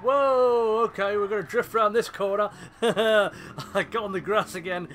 Whoa, okay, we're going to drift around this corner. I got on the grass again.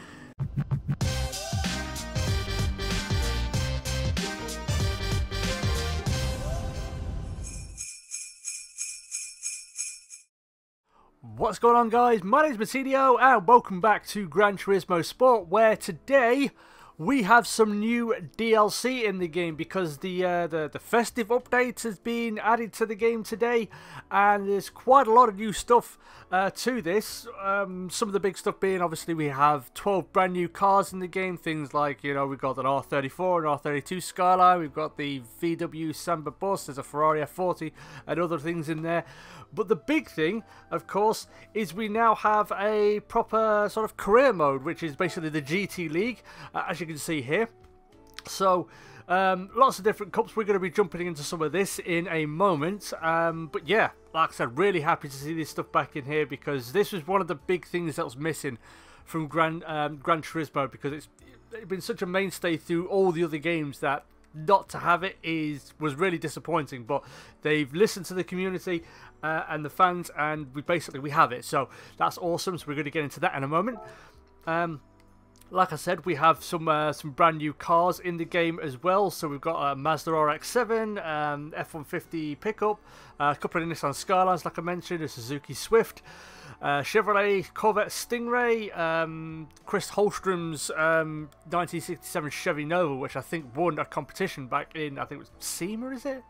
What's going on guys? My name is Mattinho and welcome back to Gran Turismo Sport where today we have some new DLC in the game because the, uh, the the festive update has been added to the game today, and there's quite a lot of new stuff uh, to this. Um, some of the big stuff being obviously we have 12 brand new cars in the game. Things like you know we've got an R34 and R32 Skyline. We've got the VW Samba bus. There's a Ferrari F40 and other things in there. But the big thing, of course, is we now have a proper sort of career mode, which is basically the GT League, uh, as you can see here. So, um, lots of different cups. We're going to be jumping into some of this in a moment. Um, but yeah, like I said, really happy to see this stuff back in here because this was one of the big things that was missing from Gran, um, Gran Turismo because it's, it's been such a mainstay through all the other games that not to have it is was really disappointing but they've listened to the community uh, and the fans and we basically we have it so that's awesome so we're going to get into that in a moment um, like I said, we have some uh, some brand new cars in the game as well. So we've got a Mazda RX-7, um, F-150 pickup, a couple of Nissan Skylines, like I mentioned, a Suzuki Swift, uh, Chevrolet Corvette Stingray, um, Chris Holstrom's um, 1967 Chevy Nova, which I think won a competition back in, I think it was SEMA, is it?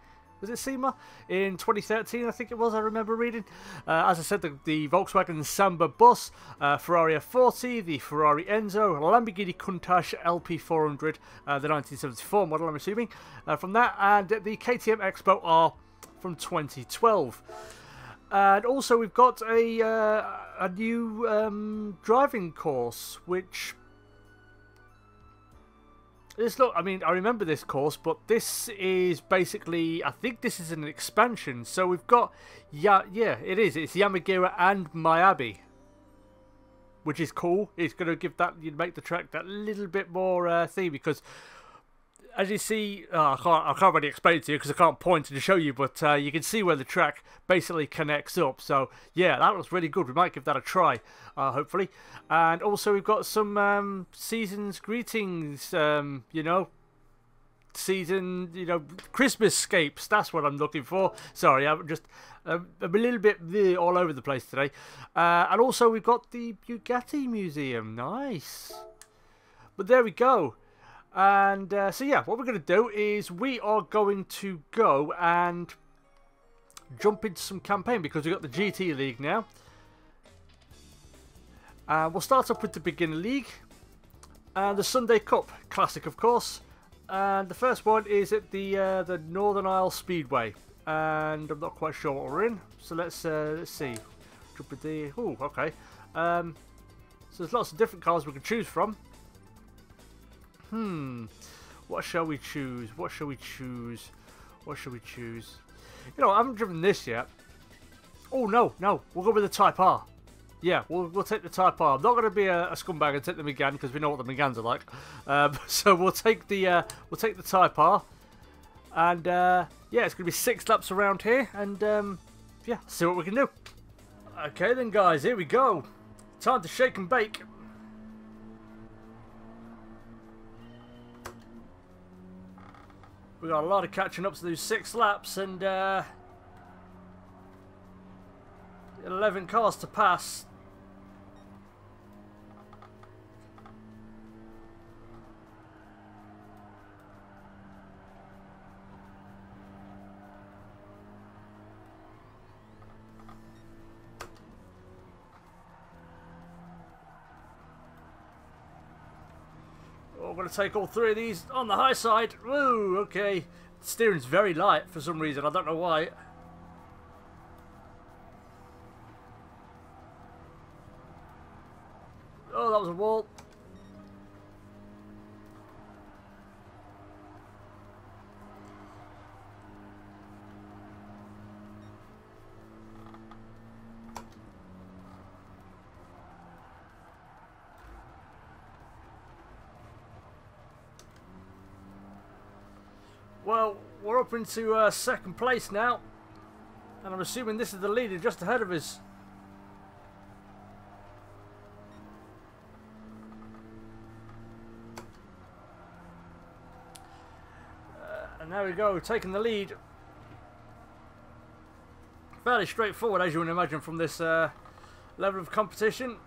Was it SEMA in 2013 I think it was I remember reading. Uh, as I said the, the Volkswagen Samba bus uh, Ferrari F40 the Ferrari Enzo Lamborghini Countach LP400 uh, the 1974 model I'm assuming. Uh, from that and the KTM X-Bow R from 2012 and also we've got a uh, a new um, driving course which this look, I mean, I remember this course, but this is basically, I think this is an expansion. So we've got, yeah, yeah, it is. It's Yamagiwa and Miyabi, which is cool. It's going to give that, you make the track that little bit more uh, theme because as you see, oh, I, can't, I can't really explain it to you because I can't point to show you, but uh, you can see where the track basically connects up. So, yeah, that looks really good. We might give that a try, uh, hopefully. And also, we've got some um, season's greetings, um, you know, season, you know, Christmas scapes. That's what I'm looking for. Sorry, I'm just uh, I'm a little bit all over the place today. Uh, and also, we've got the Bugatti Museum. Nice. But there we go. And uh, so yeah, what we're going to do is we are going to go and jump into some campaign because we've got the GT League now. Uh, we'll start off with the Beginner League and the Sunday Cup Classic, of course. And the first one is at the uh, the Northern Isle Speedway, and I'm not quite sure what we're in. So let's uh, let's see. Jump the oh okay. Um, so there's lots of different cars we can choose from. Hmm. What shall we choose? What shall we choose? What shall we choose? You know, I haven't driven this yet. Oh, no, no. We'll go with the Type R. Yeah, we'll, we'll take the Type R. I'm not going to be a, a scumbag and take the Megane because we know what the Meganes are like. Um, so we'll take the uh, we'll take the Type R. And uh, yeah, it's going to be six laps around here. And um, yeah, see what we can do. Okay then, guys. Here we go. Time to shake and bake. We got a lot of catching up to do six laps and uh, 11 cars to pass. Take all three of these on the high side. Woo, okay. Steering's very light for some reason. I don't know why. Oh, that was a wall. Well, we're up into uh, second place now. And I'm assuming this is the leader just ahead of us. Uh, and there we go, taking the lead. Fairly straightforward, as you would imagine, from this uh, level of competition.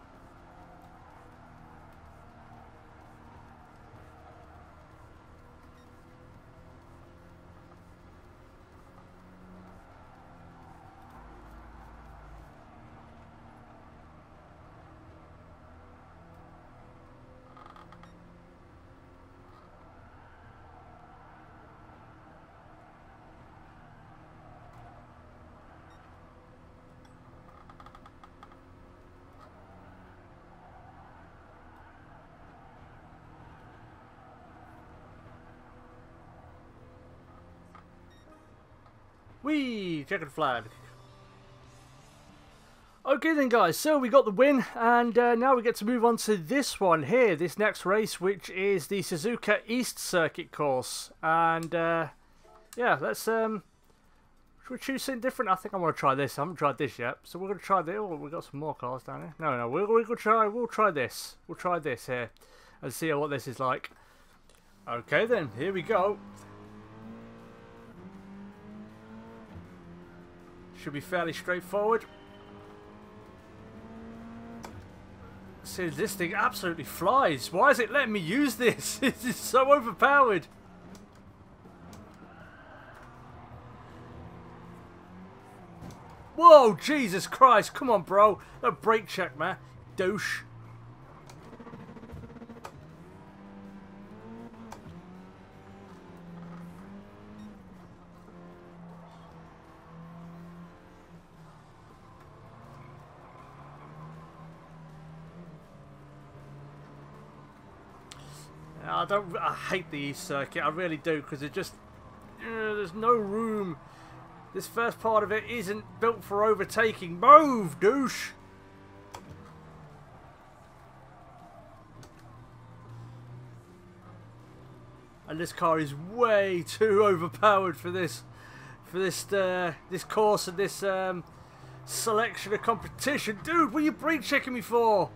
Whee! Checkered flag. Okay then guys, so we got the win and uh, now we get to move on to this one here, this next race which is the Suzuka East Circuit course and uh, yeah, let's um, should we choose something different? I think I want to try this, I haven't tried this yet, so we're going to try this, oh we've got some more cars down here, no no, we're, we're going to try, we'll try this, we'll try this here and see what this is like. Okay then, here we go. Should be fairly straightforward. See, this thing absolutely flies. Why is it letting me use this? This is so overpowered. Whoa, Jesus Christ. Come on, bro. A brake check, man. Douche. Don't. I hate the East Circuit. I really do because it just uh, there's no room. This first part of it isn't built for overtaking. Move, douche. And this car is way too overpowered for this, for this, uh, this course and this um, selection of competition. Dude, what are you brain checking me for?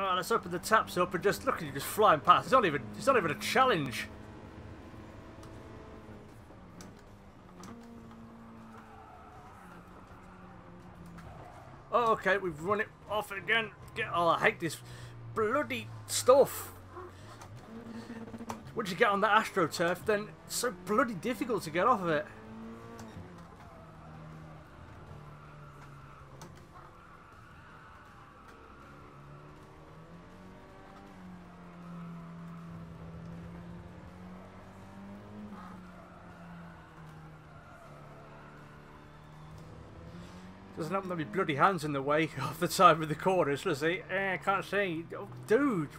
Right, let's open the taps up and just look at you just flying past. It's not even it's not even a challenge. Oh, okay, we've run it off again. Get, oh, I hate this bloody stuff. Once you get on the AstroTurf, then it's so bloody difficult to get off of it. Doesn't happen to be bloody hands in the way of the time of the corners, does he? Eh, I can't see. Oh, dude!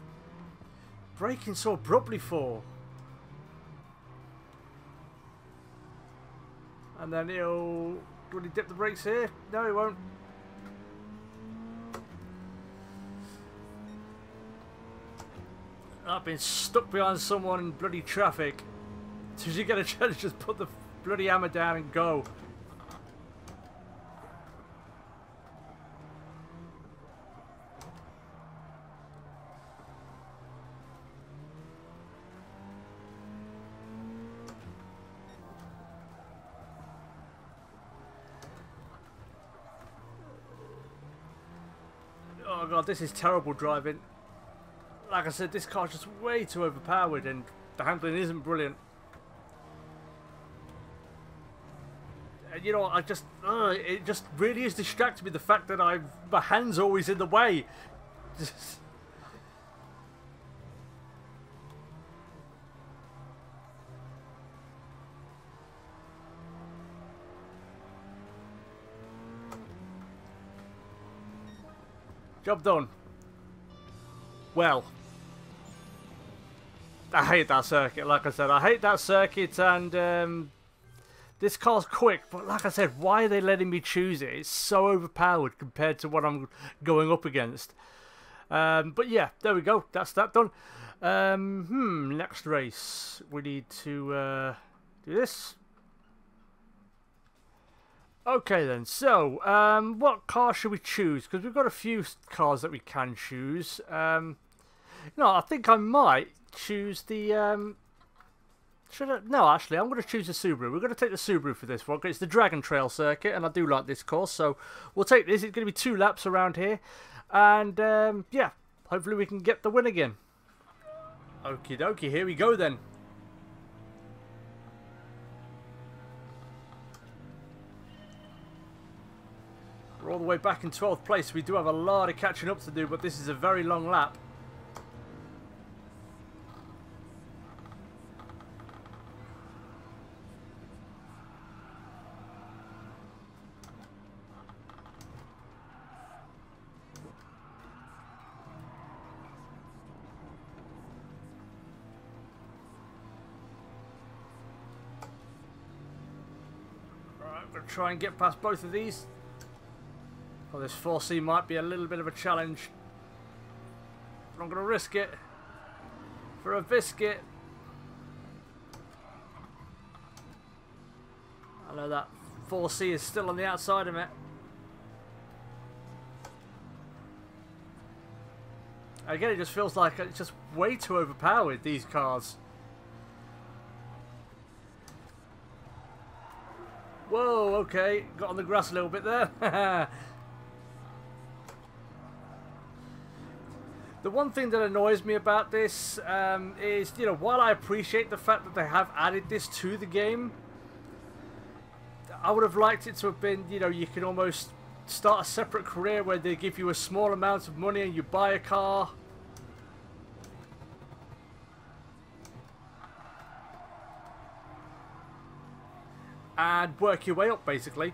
Braking so abruptly for. And then he'll... Will he dip the brakes here? No, he won't. I've been stuck behind someone in bloody traffic. Did you get a chance just put the bloody hammer down and go? Oh god, this is terrible driving. Like I said, this car's just way too overpowered and the handling isn't brilliant. And you know, I just, uh, it just really is distracting me the fact that I've, my hand's always in the way. Job done. Well. I hate that circuit, like I said. I hate that circuit and um, this car's quick, but like I said, why are they letting me choose it? It's so overpowered compared to what I'm going up against. Um, but yeah, there we go. That's that done. Um, hmm, next race. We need to... Uh, Do this. Okay then, so, um, what car should we choose? Because we've got a few cars that we can choose. Um, no, I think I might choose the, um, should I? No, actually, I'm going to choose the Subaru. We're going to take the Subaru for this one. It's the Dragon Trail circuit, and I do like this course, so we'll take this. It's going to be two laps around here. And, um, yeah, hopefully we can get the win again. Okie dokie, here we go then. We're all the way back in 12th place. We do have a lot of catching up to do, but this is a very long lap. Right, I'm try and get past both of these. This 4C might be a little bit of a challenge. But I'm going to risk it for a biscuit. I know that 4C is still on the outside of it. Again, it just feels like it's just way too overpowered, these cars. Whoa, okay. Got on the grass a little bit there. The one thing that annoys me about this um, is, you know, while I appreciate the fact that they have added this to the game, I would have liked it to have been, you know, you can almost start a separate career where they give you a small amount of money and you buy a car. And work your way up, basically.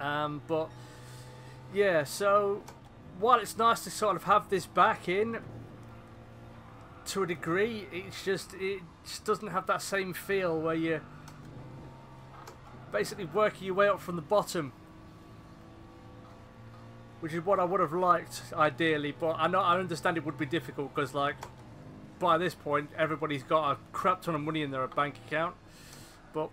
Um, but, yeah, so while it's nice to sort of have this back in to a degree, it's just it just doesn't have that same feel where you're basically working your way up from the bottom. Which is what I would have liked ideally, but I know I understand it would be difficult because like by this point everybody's got a crap ton of money in their bank account. But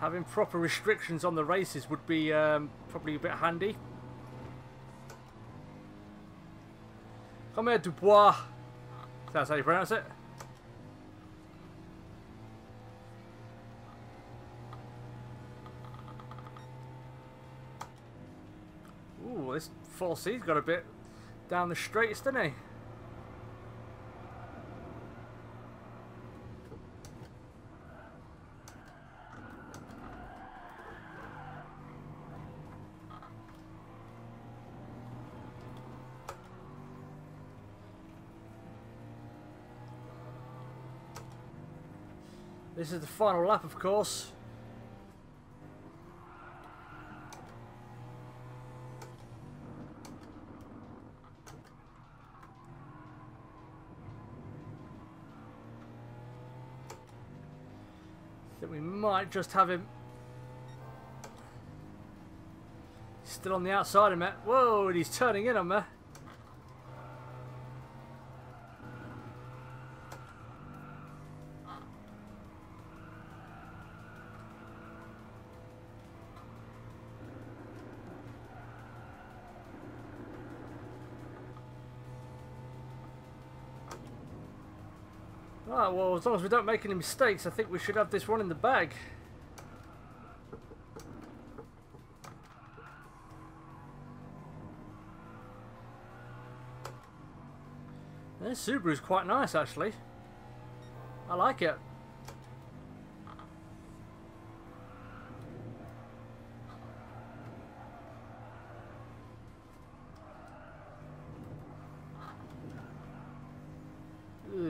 Having proper restrictions on the races would be um, probably a bit handy. Come here, Dubois. That's how you pronounce it. Ooh, this 4C's got a bit down the straightest, doesn't he? This is the final lap, of course. That we might just have him still on the outside of me. Eh? Whoa, and he's turning in on me. Well, as long as we don't make any mistakes, I think we should have this one in the bag. This Subaru's quite nice, actually. I like it.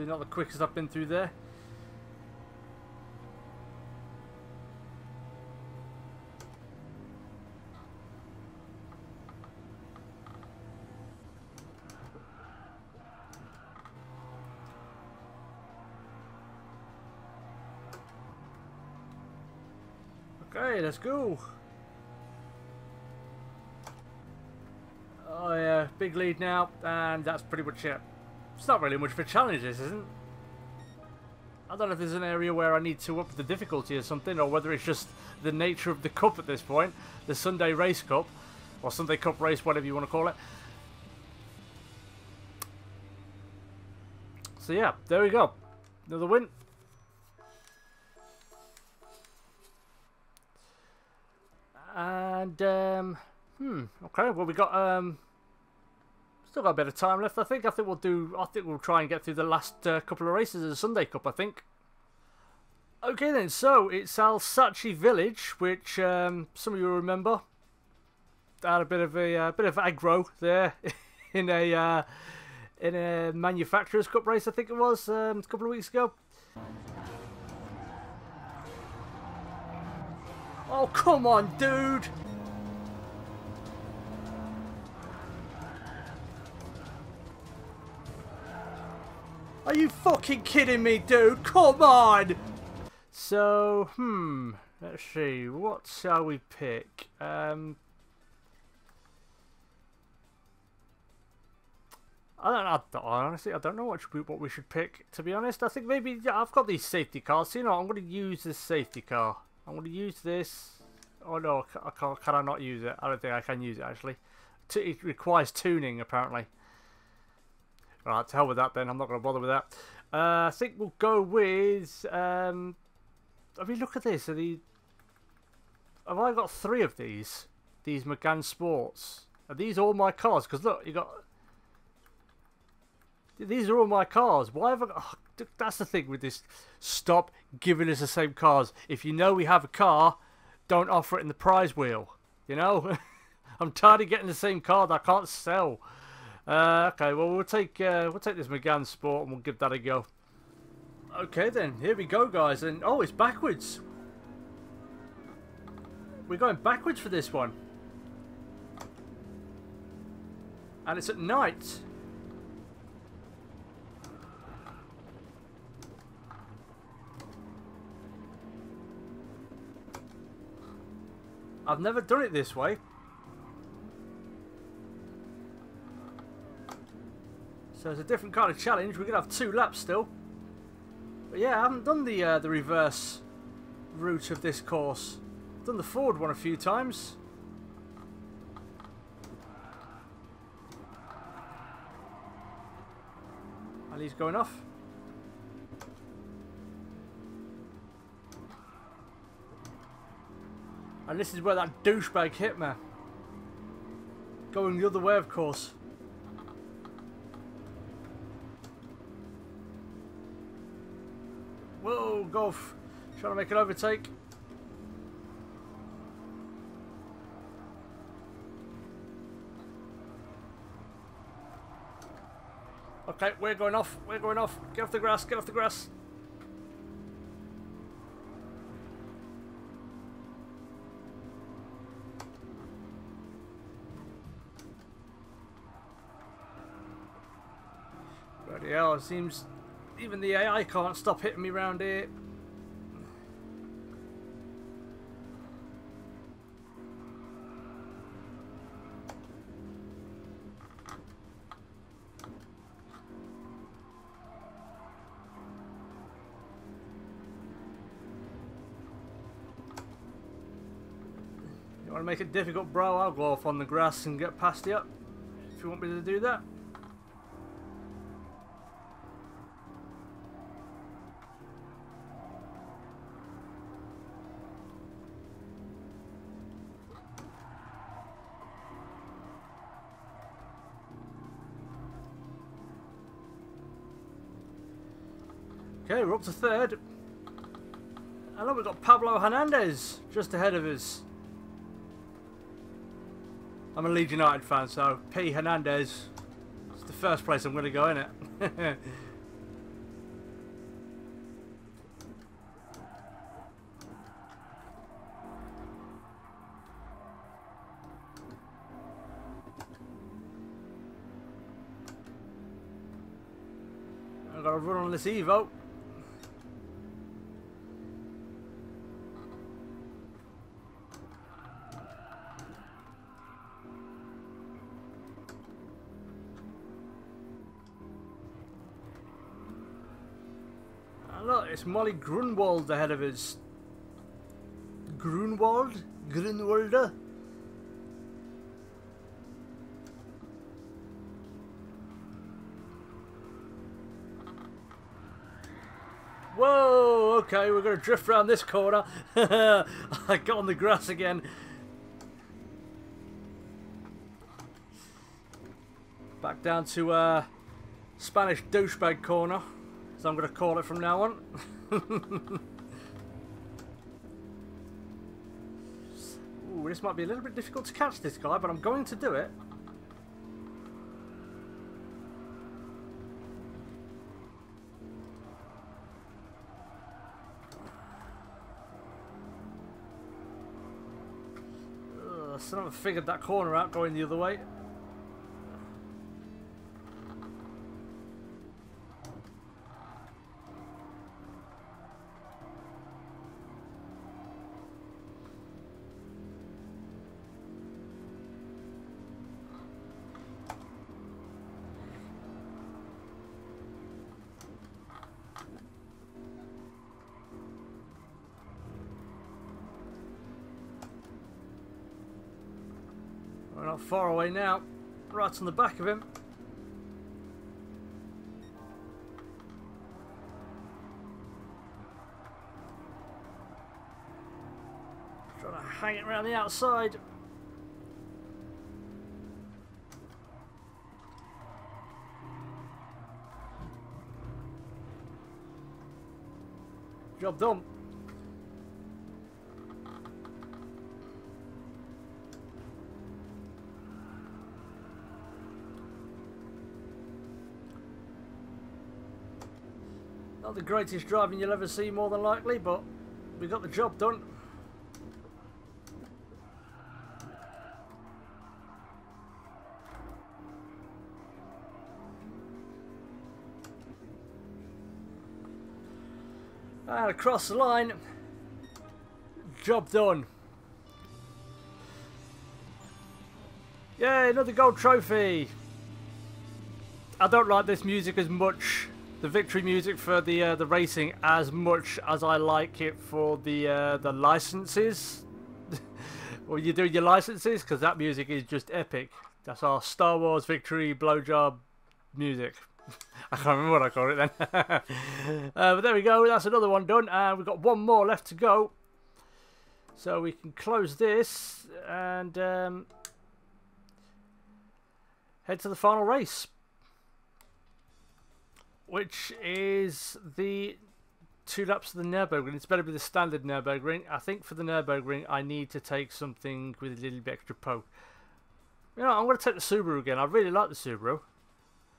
Not the quickest I've been through there. Okay, let's go. Oh yeah, big lead now, and that's pretty much it. It's not really much of a challenge, this isn't. I don't know if there's an area where I need to up the difficulty or something, or whether it's just the nature of the cup at this point. The Sunday Race Cup, or Sunday Cup Race, whatever you want to call it. So yeah, there we go. Another win. And, um, hmm, okay, well we got, um, still got a bit of time left, I think. I think we'll do, I think we'll try and get through the last uh, couple of races of the Sunday Cup, I think. Okay then, so it's Alsace Village, which um, some of you remember. Had a bit of a uh, bit of aggro there in a uh, in a manufacturers cup race, I think it was um, a couple of weeks ago. Oh, come on, dude! Are you fucking kidding me, dude? Come on! So, hmm, let's see, what shall we pick? Um, I don't, I honestly, I don't know what, we, what we should pick, to be honest. I think maybe, yeah, I've got these safety cars, so you know, I'm going to use this safety car. I'm going to use this. Oh no, I can't, can I not use it? I don't think I can use it, actually. It requires tuning, apparently. Right, to hell with that then, I'm not going to bother with that. Uh, I think we'll go with, um, I mean, look at this. Are the, have I got three of these? These Megane Sports. Are these all my cars? Because look, you got these are all my cars. Why have I got... Oh, that's the thing with this. Stop giving us the same cars. If you know we have a car, don't offer it in the prize wheel. You know? I'm tired of getting the same car that I can't sell. Uh, okay, well we'll take uh, we'll take this Megane Sport and we'll give that a go. Okay then, here we go guys, and oh it's backwards. We're going backwards for this one. And it's at night. I've never done it this way. So it's a different kind of challenge. We're going to have two laps still. But yeah, I haven't done the uh, the reverse route of this course. I've done the forward one a few times. And he's going off. And this is where that douchebag hit me. Going the other way, of course. Golf. Trying to make an overtake. Okay, we're going off. We're going off. Get off the grass. Get off the grass. Bloody hell, it seems even the AI can't stop hitting me round here. Make it difficult, bro? I'll go off on the grass and get past you. If you want me to do that. Okay, we're up to third. And then we've got Pablo Hernandez just ahead of us. I'm a Leeds United fan, so P. Hernandez is the first place I'm going to go in it. I've got to run on this Evo. Molly Grunwald ahead of us. Grunwald? Grunwalder? Whoa, okay, we're going to drift around this corner. I got on the grass again. Back down to uh, Spanish douchebag corner, as I'm going to call it from now on. Ooh, this might be a little bit difficult to catch this guy, but I'm going to do it. I still haven't figured that corner out going the other way. We're not far away now. Right on the back of him. Trying to hang it around the outside. Job done. Not the greatest driving you'll ever see, more than likely, but we got the job done. And across the line, job done. Yay, another gold trophy! I don't like this music as much the victory music for the uh, the racing as much as I like it for the uh, the licenses. or you do your licenses because that music is just epic. That's our Star Wars victory blowjob music. I can't remember what I call it then. uh, but there we go. That's another one done, and we've got one more left to go. So we can close this and um, head to the final race which is the two laps of the Nürburgring. It's better be the standard Nürburgring. I think for the Nürburgring, I need to take something with a little bit extra poke. You know, I'm going to take the Subaru again. I really like the Subaru.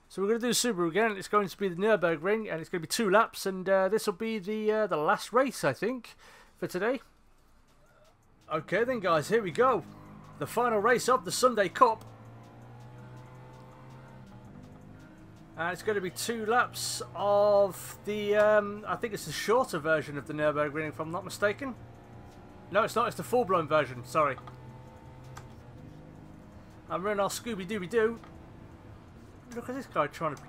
So we're going to do Subaru again. It's going to be the Nürburgring, and it's going to be two laps, and uh, this will be the uh, the last race, I think, for today. Okay then, guys, here we go. The final race of the Sunday Cup. And it's going to be two laps of the, um, I think it's the shorter version of the Nürburgring, if I'm not mistaken. No, it's not. It's the full-blown version. Sorry. I'm running our Scooby-Dooby-Doo. Look at this guy trying to...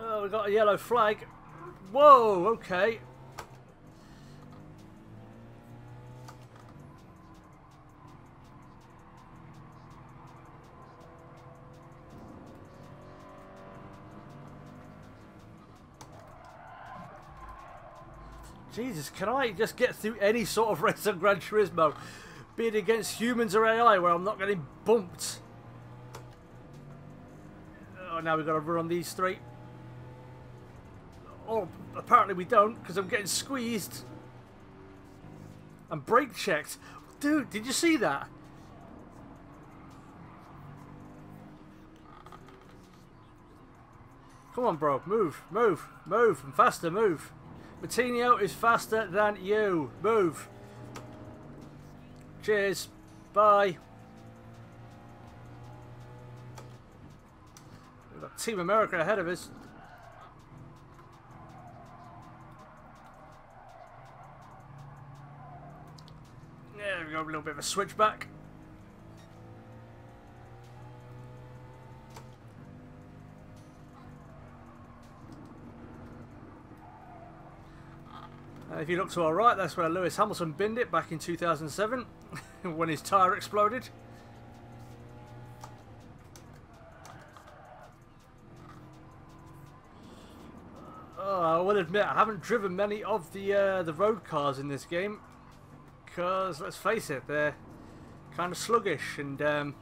Oh, we got a yellow flag. Whoa, okay. Jesus, can I just get through any sort of race on Gran Turismo? Be it against humans or AI where I'm not getting bumped. Oh, now we've got to run on these three. Oh, apparently we don't because I'm getting squeezed. I'm brake checked. Dude, did you see that? Come on, bro. Move, move, move. And faster, move. Mattinho is faster than you. Move. Cheers. Bye. We've got Team America ahead of us. There we go, a little bit of a switchback. If you look to our right, that's where Lewis Hamilton binned it back in 2007 when his tyre exploded. Oh, I will admit, I haven't driven many of the uh, the road cars in this game because, let's face it, they're kind of sluggish and um,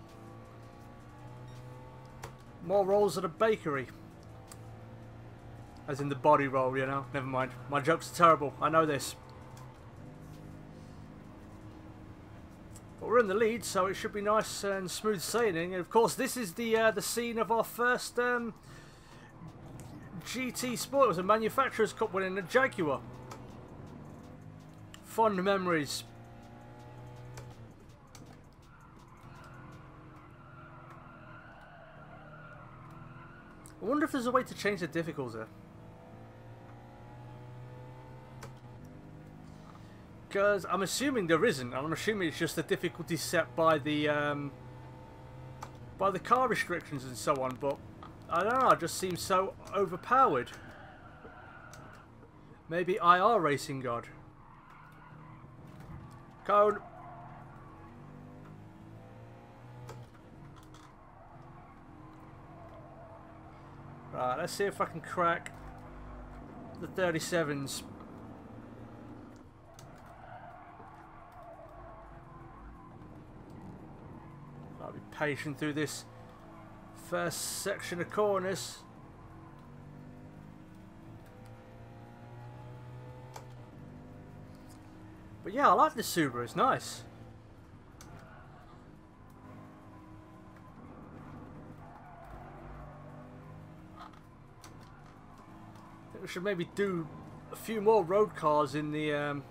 more rolls at a bakery. As in the body roll, you know. Never mind. My jokes are terrible. I know this. But we're in the lead, so it should be nice and smooth sailing. And of course, this is the uh, the scene of our first um, GT Sport. It was a Manufacturers' Cup winning a Jaguar. Fond memories. I wonder if there's a way to change the difficulty. Because I'm assuming there isn't, and I'm assuming it's just the difficulty set by the um, by the car restrictions and so on. But I don't know, it just seems so overpowered. Maybe IR Racing God. Code. Right, let's see if I can crack the 37s. Patient through this first section of corners. But yeah, I like this Subaru, it's nice. I think we should maybe do a few more road cars in the um,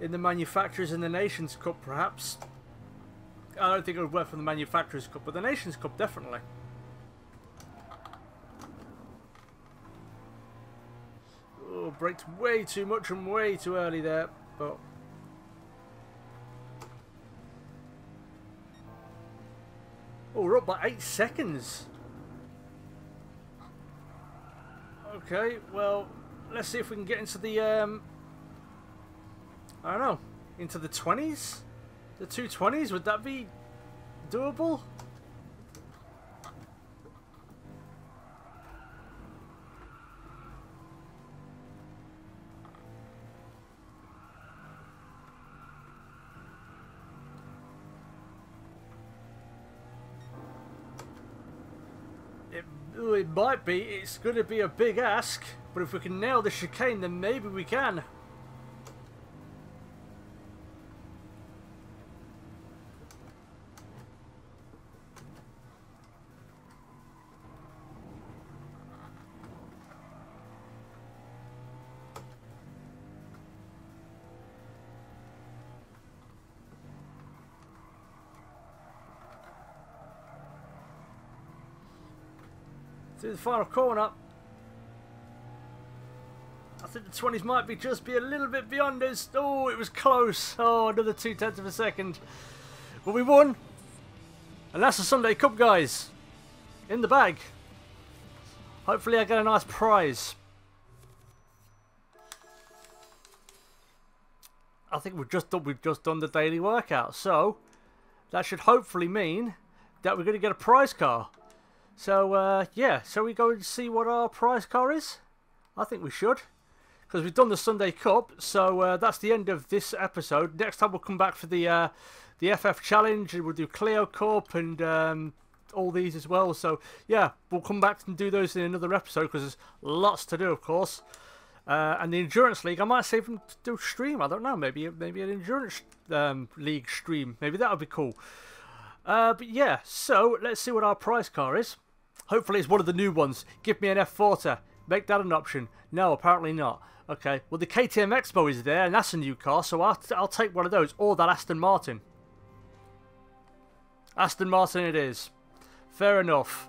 in the manufacturers in the Nations Cup, perhaps. I don't think it would work for the manufacturers cup, but the Nations Cup definitely. Oh, braked way too much and way too early there, but. Oh, we're up by eight seconds. Okay, well, let's see if we can get into the, um, I don't know, into the 20s? The 220s, would that be doable? it it might be. It's going to be a big ask. But if we can nail the chicane, then maybe we can. The final corner. I think the 20s might be just be a little bit beyond us. Oh, it was close. Oh, another two tenths of a second. But we won. And that's the Sunday Cup, guys. In the bag. Hopefully I get a nice prize. I think we've just done, we've just done the daily workout. So, that should hopefully mean that we're going to get a prize car. So, uh, yeah, shall we go and see what our prize car is? I think we should. Because we've done the Sunday Cup, so uh, that's the end of this episode. Next time we'll come back for the uh, the FF Challenge, and we'll do Clio Cup and um, all these as well. So, yeah, we'll come back and do those in another episode, because there's lots to do, of course. Uh, and the Endurance League, I might save them to do stream. I don't know, maybe maybe an Endurance um, League stream. Maybe that would be cool. Uh, but yeah, so let's see what our prize car is. Hopefully it's one of the new ones. Give me an F40. Make that an option. No, apparently not. Okay, well the KTM X-Bow is there and that's a new car, so I'll, I'll take one of those. Or that Aston Martin. Aston Martin it is. Fair enough.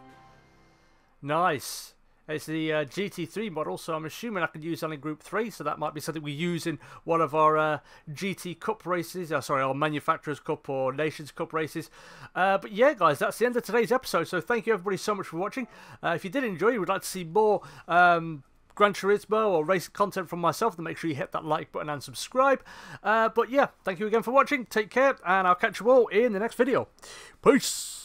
Nice. It's the uh, GT3 model, so I'm assuming I can use only Group 3, so that might be something we use in one of our uh, GT Cup races, uh, sorry, our Manufacturers Cup or Nations Cup races. Uh, but yeah, guys, that's the end of today's episode, so thank you everybody so much for watching. Uh, if you did enjoy, you would like to see more... Um, Gran Turismo or race content from myself, then make sure you hit that like button and subscribe. Uh, but yeah, thank you again for watching. Take care, and I'll catch you all in the next video. Peace!